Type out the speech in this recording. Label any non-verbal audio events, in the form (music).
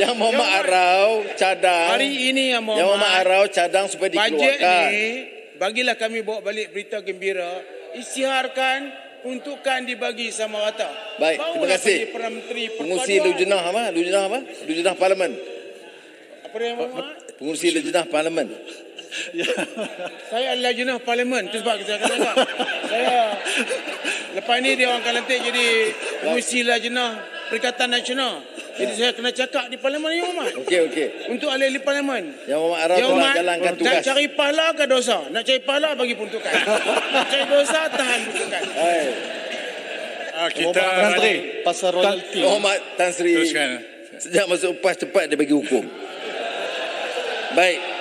Yang Muhammad Arau cadang. Hari ini yang Yang Muhammad Muhammad. Arau cadang supaya Bajet dikeluarkan. ni, bagilah kami bawa balik berita gembira. Isytiharkan, peruntukan dibagi sama rata. Baik, Barulah terima kasih. Perdana Menteri Pengurusi. Lujnah apa? Lujnah apa? Lujnah Parlimen. Apa dia Muhammad? Pengurusi Lujnah Parlimen. Saya adalah jenah parlimen. Itu sebab saya kata tak. Saya lepas ni dia orang akan lantik jadi pengurusi jenah Perikatan Nasional. Jadi saya kena cakap di parlimen ni Muhammad. Okey, okey. Untuk ahli-ahli parlimen. Yang Muhammad Arau Ya telah Umat, jalankan nak tugas. cari pahala ke dosa? Nak cari pahala bagi peruntukan. (laughs) nak cari dosa tahan peruntukan. Hai. Ah, kita Menteri pasal royalty. Muhammad Tan Sri. teruskan. Sejak masuk PAS cepat dia bagi hukum. Baik.